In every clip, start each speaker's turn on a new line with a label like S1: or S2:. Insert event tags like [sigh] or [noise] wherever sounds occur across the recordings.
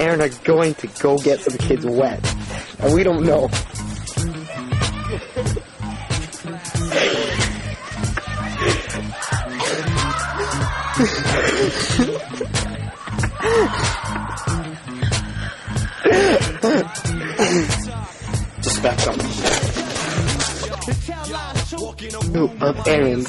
S1: Aaron are going to go get some kids wet. And we don't know. Just back up. Who of Aaron's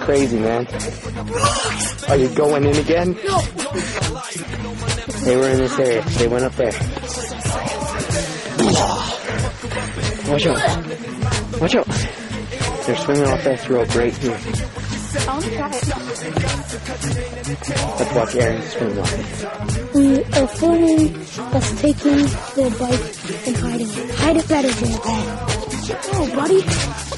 S1: crazy, man. Are you going in again? They were in this area. They went up there. Watch out. Watch out. They're swinging off that rope right here. Let's watch Aaron swing off.
S2: We are filming us taking the bike and hiding it. Hide it better than that. Oh, buddy.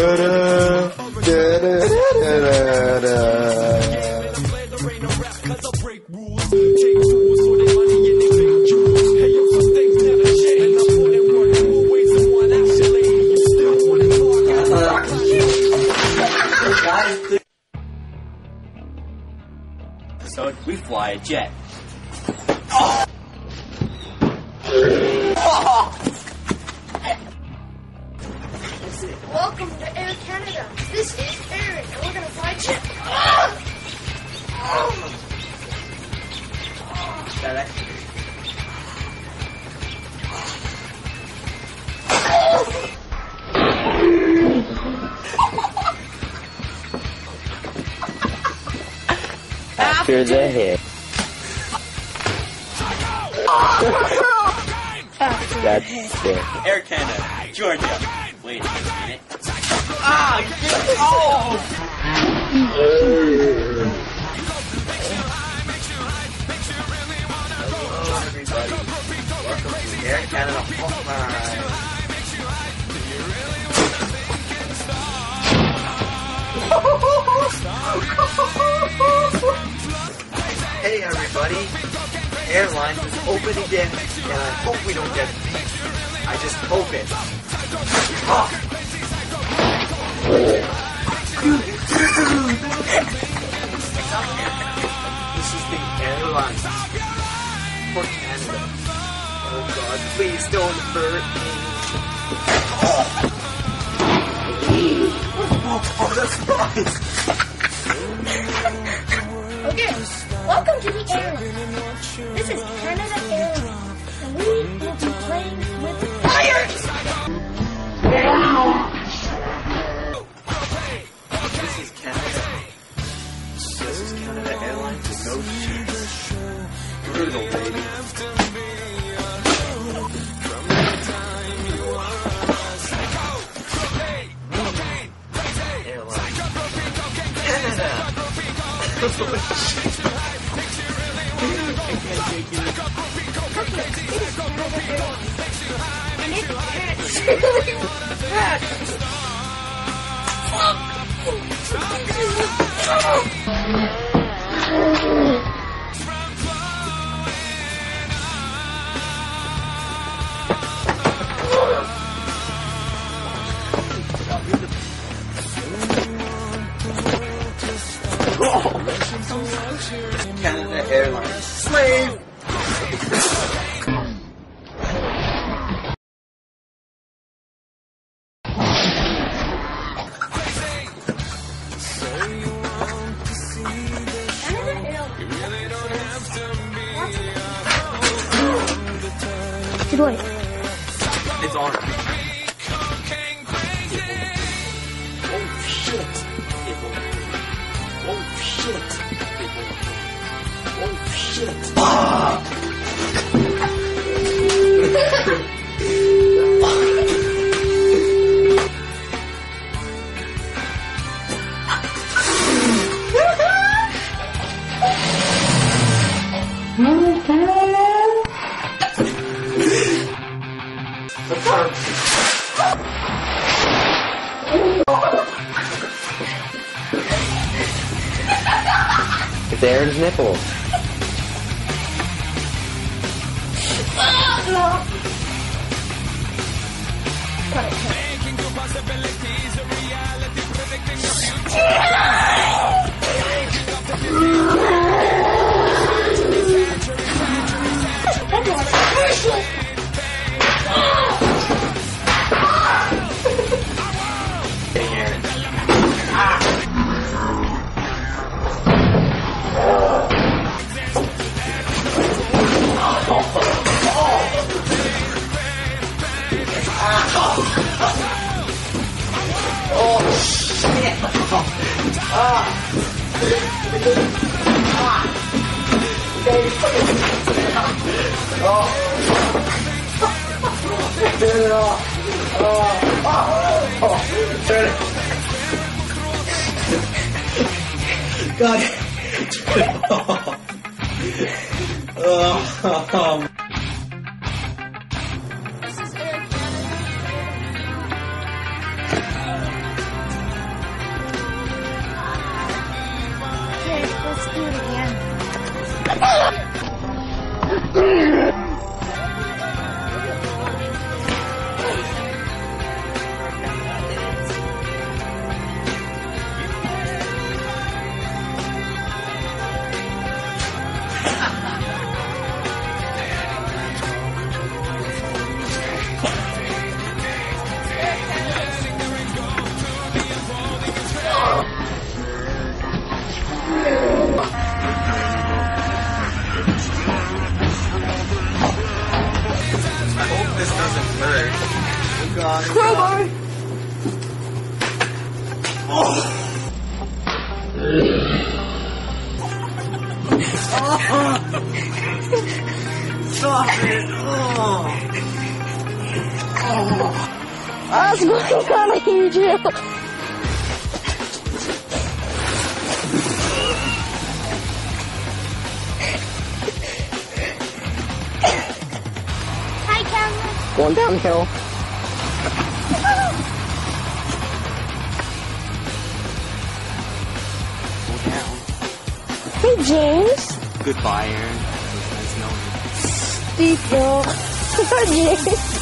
S3: So we fly a jet.
S2: Welcome to Air Canada. This is Aaron, and we're gonna fly a jet.
S1: After the hit. That's sick.
S3: Air Canada, Georgia. Wait a minute. Ah! get- Oh! Airlines is open again, and I hope we don't get beat. I just hope it. Ah. This is the airline for Canada. Oh God, please don't hurt me. Oh, that's fine.
S2: Okay, welcome to the airline. This is Canada Airlines, and we will be playing with fire.
S3: This is Canada. This is Canada Airlines with no shoes. Brutal, baby. Airline. Canada. [laughs] [laughs] Canada On. Oh shit! It won't. Oh shit! Oh, it
S1: There's nipples.
S3: Oh,
S2: do it again.
S4: Stop it! Oh. Oh.
S2: I was on a huge hill. Hi, camera.
S1: Going downhill.
S2: James.
S4: Goodbye, Aaron. Nice knowing you.